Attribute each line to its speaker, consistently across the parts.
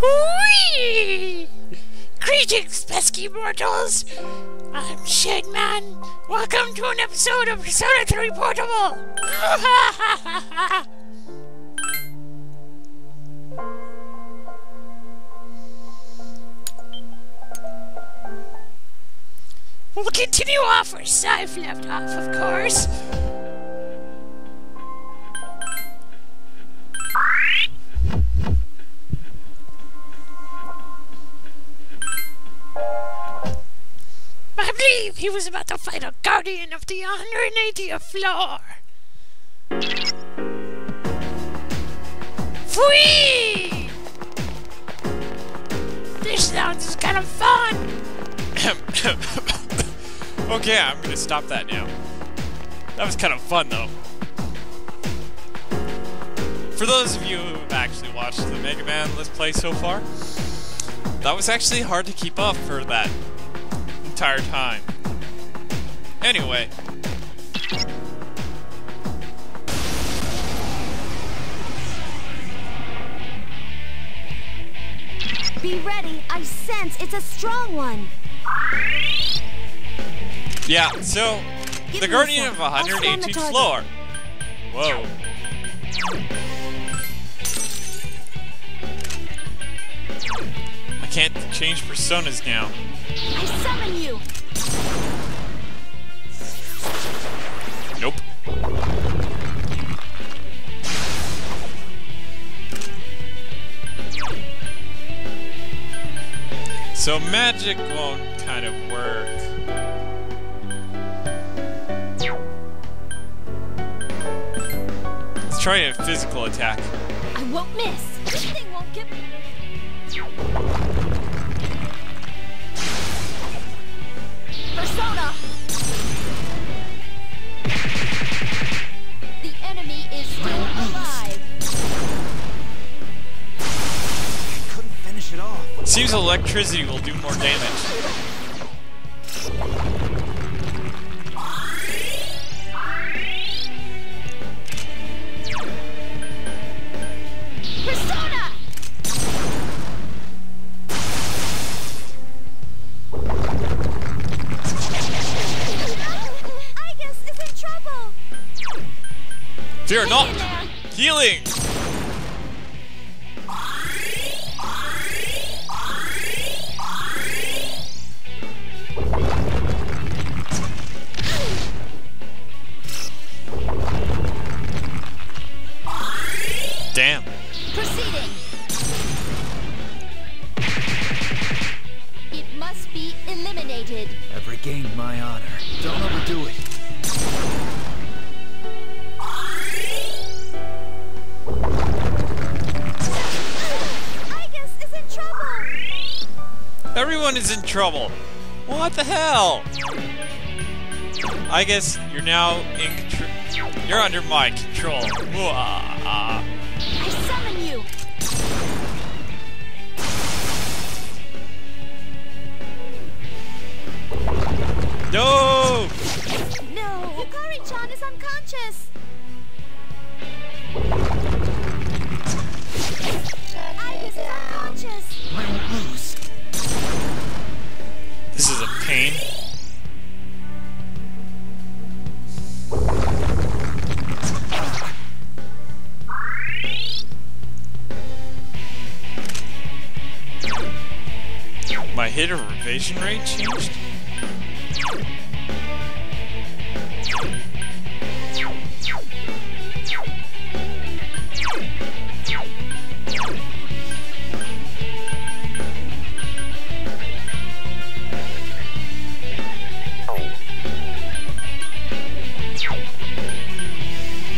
Speaker 1: Whee! Greetings, pesky mortals! I'm Shademan. Welcome to an episode of Persona 3 Portable! we'll continue off where Syfe left off, of course. He was about to fight a guardian of the 180th floor. Free! This sounds kind of fun.
Speaker 2: okay, I'm gonna stop that now. That was kind of fun, though. For those of you who have actually watched the Mega Man Let's Play so far, that was actually hard to keep up for that entire time. Anyway.
Speaker 3: Be ready. I sense it's a strong one.
Speaker 2: Yeah, so
Speaker 3: Give
Speaker 2: the Guardian of
Speaker 3: I'll scan the
Speaker 2: 118th floor. Whoa. I can't change personas now.
Speaker 3: I summon you.
Speaker 2: So magic won't kind of work. Let's try a physical attack.
Speaker 3: I won't miss. This thing won't get. Persona.
Speaker 2: Seems electricity will do more damage.
Speaker 3: Persona. I is in trouble.
Speaker 2: Fear not! Healing! Everyone is in trouble. What the hell? I guess you're now in control. You're under my control.
Speaker 3: I summon you.
Speaker 2: No!
Speaker 3: No. Yukari-chan is unconscious.
Speaker 2: Hit or evasion rate changed?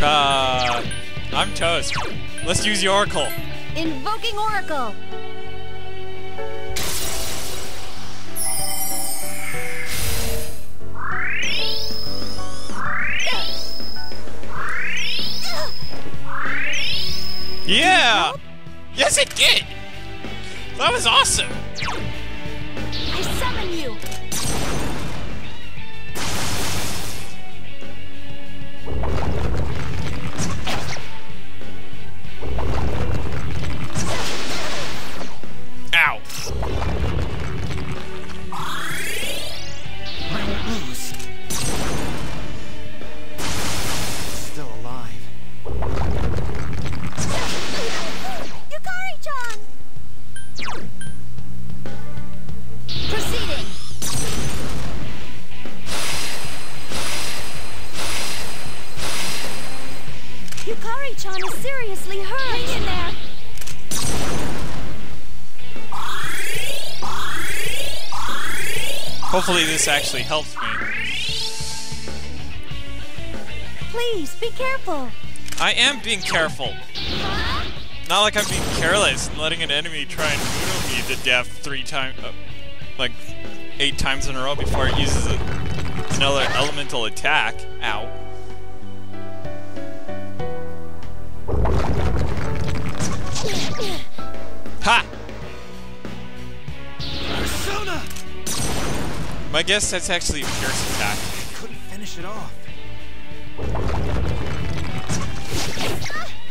Speaker 2: Uh, I'm toast. Let's use the Oracle.
Speaker 3: Invoking Oracle.
Speaker 2: Yeah! Yes, it did! That was awesome!
Speaker 3: Yukari-chan is seriously hurt! Hang in there!
Speaker 2: Hopefully this actually helps me.
Speaker 3: Please, be careful!
Speaker 2: I am being careful. Not like I'm being careless and letting an enemy try and noodle me to death three times, uh, like eight times in a row before it uses a, another elemental attack. Ow. Ha!
Speaker 4: Persona!
Speaker 2: My guess that's actually a pierce attack.
Speaker 4: I couldn't finish it off.
Speaker 2: Ah!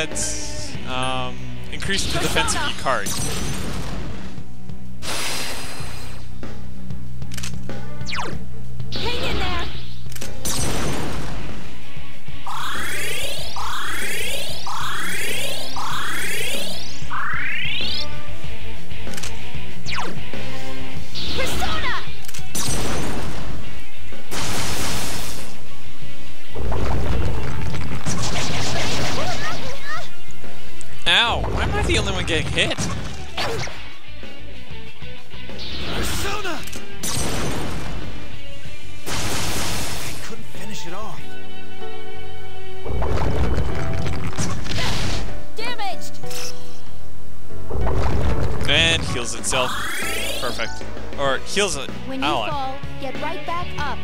Speaker 2: Let's um, increase the defensive of Yukari.
Speaker 4: Finish it off.
Speaker 3: Damaged!
Speaker 2: And heals itself. Perfect. Or heals an
Speaker 3: When you
Speaker 2: ally.
Speaker 3: fall, get right back up.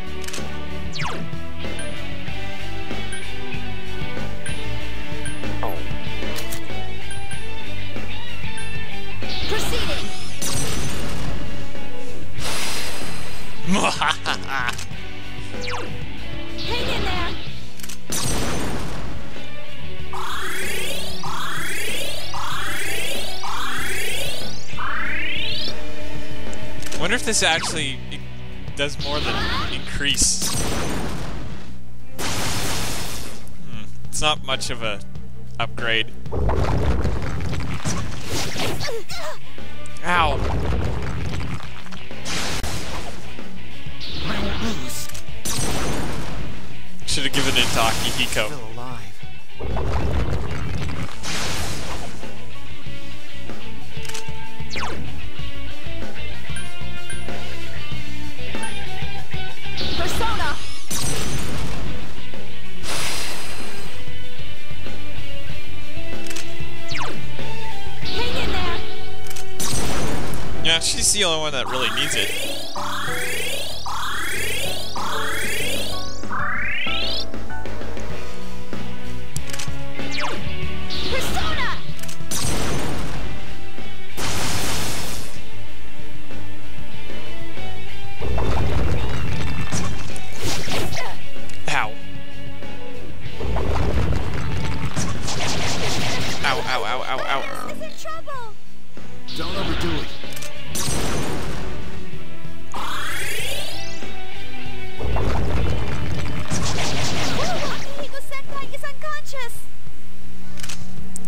Speaker 2: Wonder if this actually does more than increase. Hmm. It's not much of a upgrade. Ow!
Speaker 4: I won't lose.
Speaker 2: Should have given it to Akihiko. She's the only one that really needs it.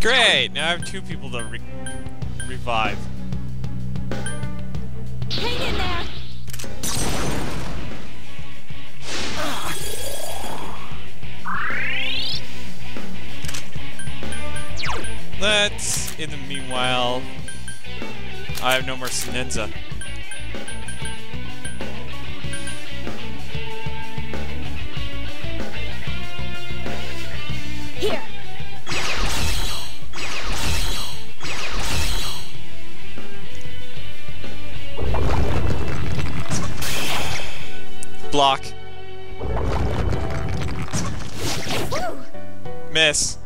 Speaker 2: Great! Now I have two people to re revive.
Speaker 3: Hang in there!
Speaker 2: Let's, in the meanwhile, I have no more Sinenza. block. Miss.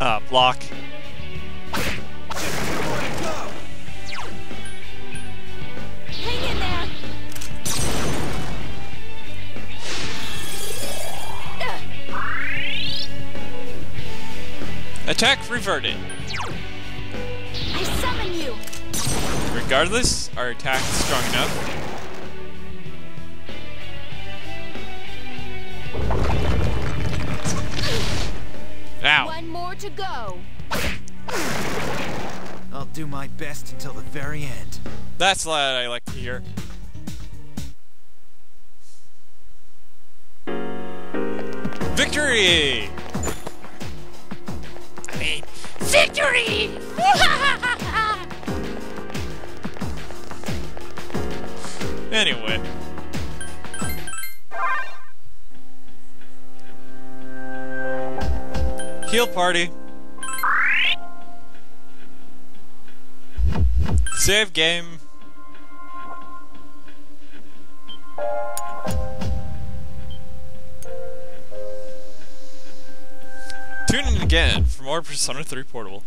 Speaker 2: Uh, block. Attack reverted.
Speaker 3: I summon you.
Speaker 2: Regardless, our attack is strong enough. Ow.
Speaker 3: One more to go.
Speaker 4: I'll do my best until the very end.
Speaker 2: That's what I like to hear. Victory!
Speaker 1: I mean, victory!
Speaker 2: Anyway. Heal party. Save game. Tune in again for more Persona 3 Portable.